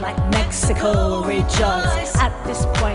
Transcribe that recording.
like Mexico rejoice. At this point,